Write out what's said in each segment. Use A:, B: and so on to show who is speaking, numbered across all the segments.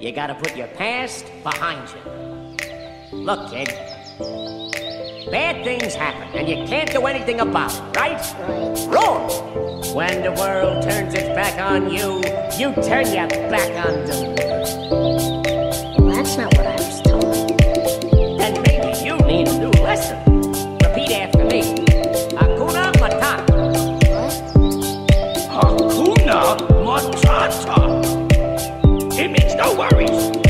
A: you gotta put your past behind you. Look, kid. Bad things happen, and you can't do anything about it, right? Wrong! When the world turns its back on you, you turn your back on them.
B: Well, that's not
C: It means no worries.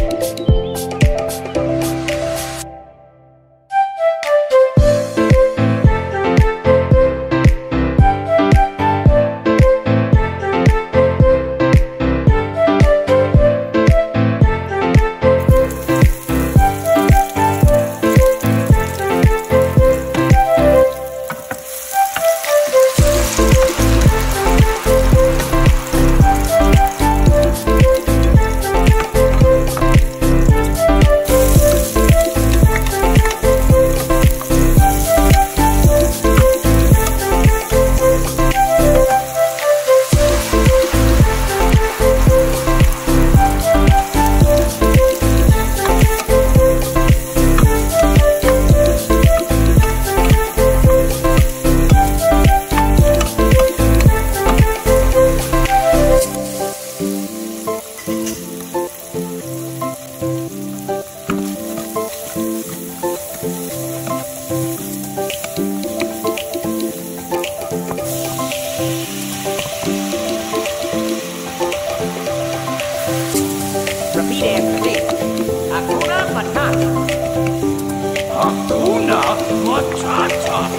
C: Matata.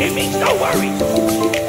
C: It means no worries.